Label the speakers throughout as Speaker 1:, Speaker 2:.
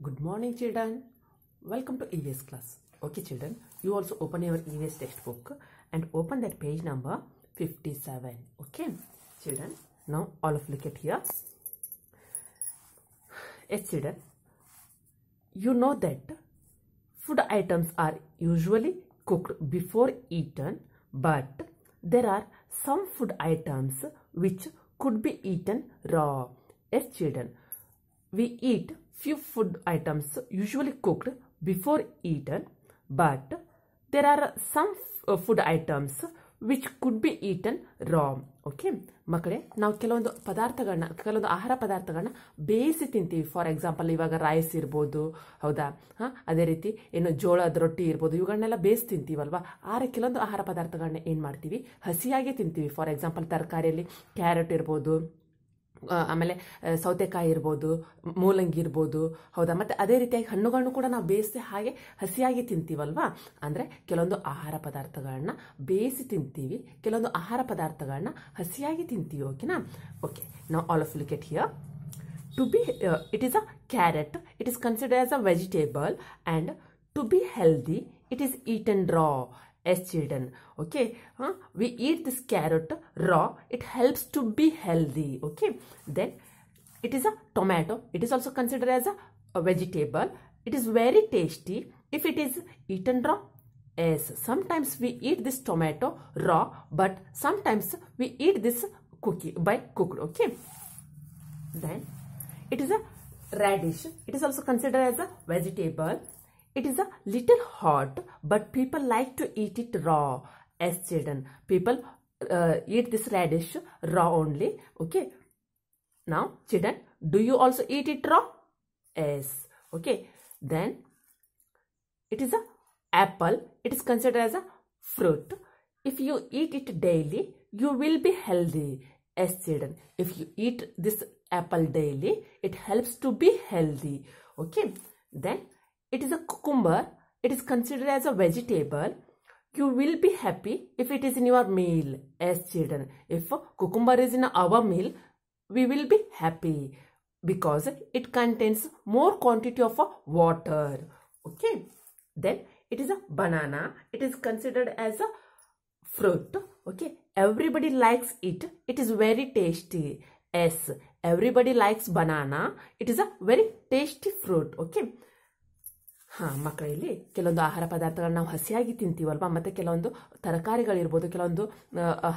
Speaker 1: Good morning, children. Welcome to EVS class. Okay, children, you also open your EVS textbook and open that page number 57. Okay, children, now all of look at here. Yes, children, you know that food items are usually cooked before eaten, but there are some food items which could be eaten raw. Yes, children, we eat few food items usually cooked before eaten, but there are some food items which could be eaten raw. Okay ಮಕ್ಕಳೇ ನಾವು ಕೆಲವೊಂದು ಪದಾರ್ಥಗಳನ್ನ ಕೆಲವೊಂದು ಆಹಾರ ಪದಾರ್ಥಗಳನ್ನ ಬೇಯಿಸಿ ತಿಂತೀವಿ. For example ಇವಾಗ ರೈಸ್ ಇರ್ಬೋದು ಹೌದಾ? ಹಾಂ? ಅದೇ ರೀತಿ ಏನು ಜೋಳದ ರೊಟ್ಟಿ ಇರ್ಬೋದು ಇವುಗಳನ್ನೆಲ್ಲ ಬೇಯಿಸಿ ತಿಂತೀವಲ್ವಾ? ಆದರೆ ಕೆಲವೊಂದು ಆಹಾರ ಪದಾರ್ಥಗಳನ್ನ ಏನು ಮಾಡ್ತೀವಿ? ಹಸಿಯಾಗಿ ತಿಂತೀವಿ. ಫಾರ್ ಎಕ್ಸಾಂಪಲ್ ತರಕಾರಿಯಲ್ಲಿ ಕ್ಯಾರೆಟ್ ಇರ್ಬೋದು ಆಮೇಲೆ ಸೌತೆಕಾಯಿ ಇರ್ಬೋದು, ಮೂಲಂಗಿ ಇರ್ಬೋದು, ಹೌದಾ? ಮತ್ತೆ ಅದೇ ರೀತಿಯಾಗಿ ಹಣ್ಣುಗಳನ್ನು ಕೂಡ ನಾವು ಬೇಯಿಸಿ ಹಾಗೆ ಹಸಿಯಾಗಿ ತಿಂತೀವಲ್ವಾ? ಅಂದ್ರೆ ಕೆಲವೊಂದು ಆಹಾರ ಪದಾರ್ಥಗಳನ್ನ ಬೇಯಿಸಿ ತಿಂತೀವಿ, ಕೆಲವೊಂದು ಆಹಾರ ಪದಾರ್ಥಗಳನ್ನ ಹಸಿಯಾಗಿ ತಿಂತೀವಿ, ಓಕೆನಾ? ಓಕೆ ನಾವು all of look at. To be it is a carrot, it is consider as a vegetable and to be healthy, it is eat and raw as children okay huh? we eat this carrot raw it helps to be healthy okay then it is a tomato it is also considered as a, a vegetable it is very tasty if it is eaten raw Yes, sometimes we eat this tomato raw, but sometimes we eat this cookie by cooked. Okay, then it is a radish. It is also considered as a vegetable. It is a little hot, but people like to eat it raw. As children, people uh, eat this radish raw only. Okay. Now, children, do you also eat it raw? Yes. Okay. Then it is a apple. It is considered as a fruit. If you eat it daily, you will be healthy. As children, if you eat this apple daily, it helps to be healthy. Okay. Then it is a cucumber. It is considered as a vegetable. You will be happy if it is in your meal. As children, if cucumber is in our meal, we will be happy because it contains more quantity of water. Okay. Then it is a banana. It is considered as a fruit. Okay. Everybody likes it. It is very tasty. Yes. Everybody likes banana. It is a very tasty fruit. Okay ಹಾ, ಮಕ್ಕಳಲ್ಲಿ ಕೆಲವೊಂದು ಆಹಾರ ಪದಾರ್ಥಗಳನ್ನ ನಾವು ಹಸಿಯಾಗಿ ತಿಂತೀವಲ್ವಾ? ಮತ್ತೆ ಕೆಲವೊಂದು ತರಕಾರಿಗಳಿರ್ಬೋದು, ಕೆಲವೊಂದು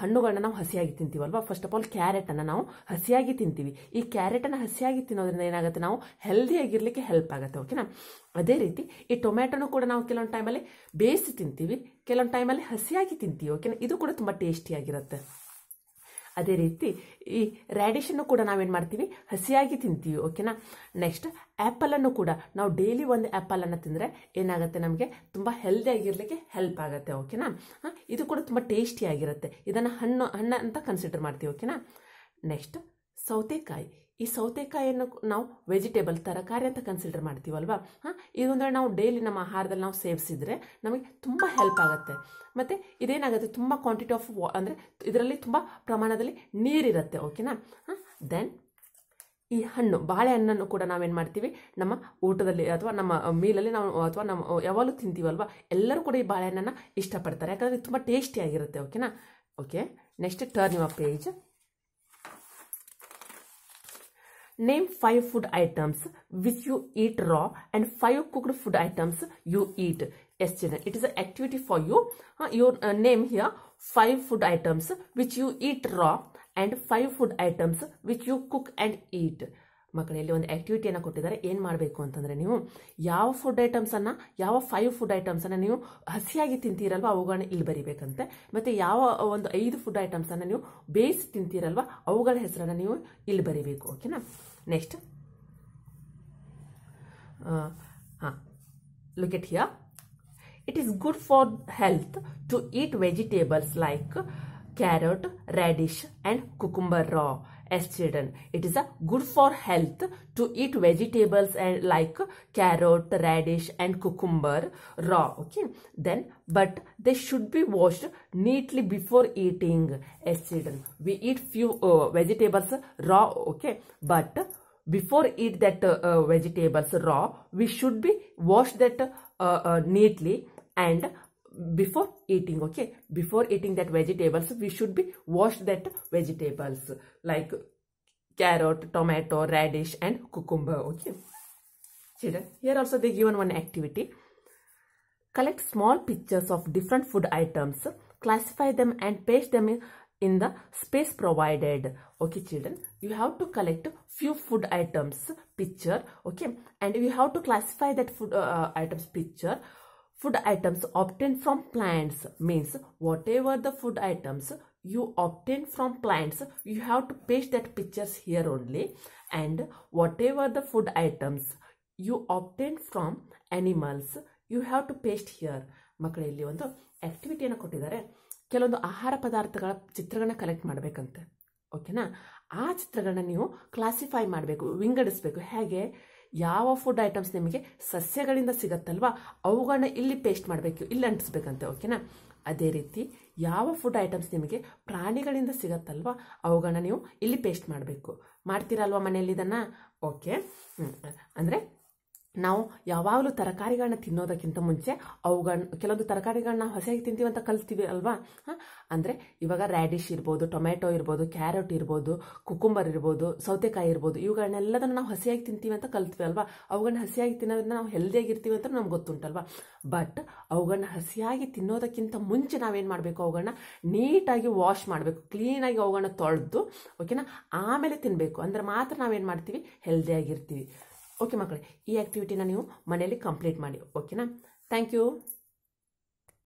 Speaker 1: ಹಣ್ಣುಗಳನ್ನ ನಾವು ಹಸಿಯಾಗಿ ತಿಂತೀವಲ್ವಾ? ಫಸ್ಟ್ ಆಫ್ ಆಲ್ ಕ್ಯಾರೆಟ್ ಅನ್ನ ನಾವು ಹಸಿಯಾಗಿ ತಿಂತೀವಿ. ಈ ಕ್ಯಾರೆಟ್ ಅನ್ನ ಹಸಿಯಾಗಿ ತಿನ್ನೋದ್ರಿಂದ ಏನಾಗುತ್ತೆ? ನಾವು ಹೆಲ್ದಿ ಆಗಿರ್ಲಿಕ್ಕೆ ಹೆಲ್ಪ್ ಆಗುತ್ತೆ ಓಕೆನಾ ಅದೇ ರೀತಿ ಈ ಟೊಮ್ಯಾಟೊನು ಕೂಡ ನಾವು ಕೆಲವೊಂದು ಟೈಮಲ್ಲಿ ಬೇಯಿಸಿ ತಿಂತೀವಿ, ಕೆಲವೊಂದು ಟೈಮಲ್ಲಿ ಹಸಿಯಾಗಿ ತಿಂತೀವಿ ಓಕೆನಾ ಇದು ಕೂಡ ತುಂಬಾ ಟೇಸ್ಟಿಯಾಗಿರುತ್ತೆ ಅದೇ ರೀತಿ ಈ ರ್ಯಾಡಿಷನ್ನು ಕೂಡ ನಾವೇನು ಮಾಡ್ತೀವಿ? ಹಸಿಯಾಗಿ ತಿಂತೀವಿ ಓಕೆನಾ ನೆಕ್ಸ್ಟ್ ಆ್ಯಪಲನ್ನು ಕೂಡ ನಾವು ಡೈಲಿ ಒಂದು ಆ್ಯಪಲನ್ನು ತಿಂದರೆ ಏನಾಗುತ್ತೆ ನಮಗೆ? ತುಂಬ ಹೆಲ್ದಿ ಆಗಿರ್ಲಿಕ್ಕೆ ಹೆಲ್ಪ್ ಆಗುತ್ತೆ ಓಕೆನಾ ಇದು ಕೂಡ ತುಂಬ ಟೇಸ್ಟಿಯಾಗಿರುತ್ತೆ ಇದನ್ನು ಹಣ್ಣು ಹಣ್ಣು ಅಂತ ಕನ್ಸಿಡರ್ ಮಾಡ್ತೀವಿ ಓಕೆನಾ ನೆಕ್ಸ್ಟ್ ಸೌತೆಕಾಯಿ. ಈ ಸೌತೆಕಾಯಿಯನ್ನು ನಾವು ವೆಜಿಟೇಬಲ್ ತರಕಾರಿ ಅಂತ ಕನ್ಸಿಡರ್ ಮಾಡ್ತೀವಲ್ವಾ? ಹಾಂ? ಇದೊಂದರೆ ನಾವು ಡೈಲಿ ನಮ್ಮ ಆಹಾರದಲ್ಲಿ ನಾವು ಸೇವಿಸಿದರೆ ನಮಗೆ ತುಂಬ ಹೆಲ್ಪ್ ಆಗುತ್ತೆ. ಮತ್ತು ಇದೇನಾಗುತ್ತೆ? ತುಂಬ ಕ್ವಾಂಟಿಟಿ ಆಫ್ ವಾ ಅಂದರೆ ಇದರಲ್ಲಿ ತುಂಬ ಪ್ರಮಾಣದಲ್ಲಿ ನೀರಿರುತ್ತೆ ಓಕೆನಾ ಹಾಂ? ದೆನ್ ಈ ಹಣ್ಣು ಬಾಳೆಹಣ್ಣನ್ನು ಕೂಡ ನಾವೇನು ಮಾಡ್ತೀವಿ? ನಮ್ಮ ಊಟದಲ್ಲಿ ಅಥವಾ ನಮ್ಮ ಮೀಲಲ್ಲಿ ನಾವು ಅಥವಾ ನಮ್ಮ ಯಾವಾಗಲೂ ತಿಂತೀವಲ್ವ? ಎಲ್ಲರೂ ಕೂಡ ಈ ಬಾಳೆಹಣ್ಣನ್ನು ಇಷ್ಟಪಡ್ತಾರೆ. ಯಾಕಂದರೆ ತುಂಬ ಟೇಸ್ಟಿ ಆಗಿರುತ್ತೆ ಓಕೆನಾ okay next turn your page Name five food items which you eat raw and five cooked food items you eat. Yes, children, it is an activity for you. Uh, your uh, name here five food items which you eat raw and five food items which you cook and eat. ಮಕ್ಕಳಲ್ಲಿ ಒಂದು ಆಕ್ಟಿವಿಟಿಯನ್ನು ಕೊಟ್ಟಿದ್ದಾರೆ ಏನು ಮಾಡಬೇಕು ಅಂತಂದರೆ ನೀವು ಯಾವ food ಐಟಮ್ಸನ್ನು ಯಾವ five food ಐಟಮ್ಸನ್ನು ನೀವು ಹಸಿಯಾಗಿ ತಿಂತೀರಲ್ವ ಅವುಗಳನ್ನ ಇಲ್ಲಿ ಬರಿಬೇಕಂತೆ ಮತ್ತು ಯಾವ ಒಂದು ಐದು ಫುಡ್ ಐಟಮ್ಸನ್ನು ನೀವು ಬೇಯಿಸಿ ತಿಂತೀರಲ್ವ ಅವುಗಳ ಹೆಸರನ್ನು ನೀವು ಇಲ್ಲಿ ಬರಿಬೇಕು ಓಕೆನಾ next. Uh, uh, look at here. It is good for health to eat vegetables like carrot radish and cucumber raw as children. It is a good for health to eat vegetables and like carrot radish and cucumber raw okay? Then but they should be washed neatly before eating as children. We eat few uh, vegetables raw okay? But before eat that uh, uh, vegetables raw we should be wash that uh, uh, neatly and before eating okay? Before eating that vegetables we should be wash that vegetables like carrot tomato radish and cucumber okay? Children here also they given one activity. Collect small pictures of different food items classify them and paste them in, in the space provided okay children? You have to collect few food items picture okay? And you have to classify that food uh, items picture food items obtain from plants means whatever the food items you obtain from plants you have to paste that pictures here only and whatever the food items you obtain from animals you have to paste here ಮಕ್ಕಳಲ್ಲಿ ಒಂದು ಆಕ್ಟಿವಿಟಿಯನ್ನು ಕೊಟ್ಟಿದ್ದಾರೆ. ಕೆಲವೊಂದು ಆಹಾರ ಪದಾರ್ಥಗಳ ಚಿತ್ರಗಳನ್ನ collect ಮಾಡಬೇಕಂತೆ. ಓಕೆನಾ ಆ ಚಿತ್ರಗಳನ್ನು ನೀವು ಕ್ಲಾಸಿಫೈ ಮಾಡಬೇಕು, ವಿಂಗಡಿಸಬೇಕು. ಹೇಗೆ? ಯಾವ ಫುಡ್ ಐಟಮ್ಸ್ ನಿಮಗೆ ಸಸ್ಯಗಳಿಂದ ಸಿಗತ್ತಲ್ವಾ ಅವುಗಳನ್ನ ಇಲ್ಲಿ ಪೇಸ್ಟ್ ಮಾಡಬೇಕು, ಇಲ್ಲಿ ಅಂಟಿಸ್ಬೇಕಂತೆ ಓಕೆನಾ ಅದೇ ರೀತಿ ಯಾವ ಫುಡ್ ಐಟಮ್ಸ್ ನಿಮಗೆ ಪ್ರಾಣಿಗಳಿಂದ ಸಿಗತ್ತಲ್ವಾ ಅವುಗಳನ್ನ ನೀವು ಇಲ್ಲಿ ಪೇಸ್ಟ್ ಮಾಡಬೇಕು. ಮಾಡ್ತೀರಲ್ವಾ ಮನೆಯಲ್ಲಿ ಇದನ್ನು? ಓಕೆ ಅಂದರೆ ನಾವು ಯಾವಾಗಲೂ ತರಕಾರಿಗಳನ್ನ ತಿನ್ನೋದಕ್ಕಿಂತ ಮುಂಚೆ ಅವುಗಳನ್ನ ಕೆಲವೊಂದು ತರಕಾರಿಗಳನ್ನ ಹೊಸದಾಗಿ ತಿಂತೀವಿ ಅಂತ ಕಲ್ತೀವಿ ಅಲ್ವಾ? ಹಾಂ? ಅಂದರೆ ಇವಾಗ ರ್ಯಾಡಿಶ್ ಇರ್ಬೋದು ಟೊಮೆಟೊ ಇರ್ಬೋದು ಕ್ಯಾರೆಟ್ ಇರ್ಬೋದು ಕುಕುಂಬರ್ ಇರ್ಬೋದು, ಸೌತೆಕಾಯಿ ಇರ್ಬೋದು, ಇವುಗಳನ್ನೆಲ್ಲದನ್ನು ನಾವು ಹಸಿಯಾಗಿ ತಿಂತೀವಿ ಅಂತ ಕಲ್ತೀವಿ ಅಲ್ವಾ? ಅವುಗಳನ್ನ ಹಸಿಯಾಗಿ ತಿನ್ನೋದ್ರಿಂದ ನಾವು ಹೆಲ್ದಿಯಾಗಿರ್ತೀವಿ ಅಂತ ನಮ್ಗೆ ಗೊತ್ತುಂಟಲ್ವಾ? ಬಟ್ ಅವುಗಳನ್ನ ಹಸಿಯಾಗಿ ತಿನ್ನೋದಕ್ಕಿಂತ ಮುಂಚೆ ನಾವೇನು ಮಾಡಬೇಕು ಅವುಗಳನ್ನ ನೀಟಾಗಿ ವಾಶ್ ಮಾಡಬೇಕು ಕ್ಲೀನಾಗಿ ಅವುಗಳನ್ನ ತೊಳೆದು ಓಕೆನಾ ಆಮೇಲೆ ತಿನ್ನಬೇಕು ಅಂದರೆ ಮಾತ್ರ ನಾವೇನು ಮಾಡ್ತೀವಿ? ಹೆಲ್ದಿಯಾಗಿರ್ತೀವಿ ಓಕೆ ಮಕ್ಕಳೇ ಈ ಆ್ಯಕ್ಟಿವಿಟಿನ ನೀವು ಮನೆಯಲ್ಲಿ ಕಂಪ್ಲೀಟ್ ಮಾಡಿ ಓಕೆನಾ ಥ್ಯಾಂಕ್ ಯು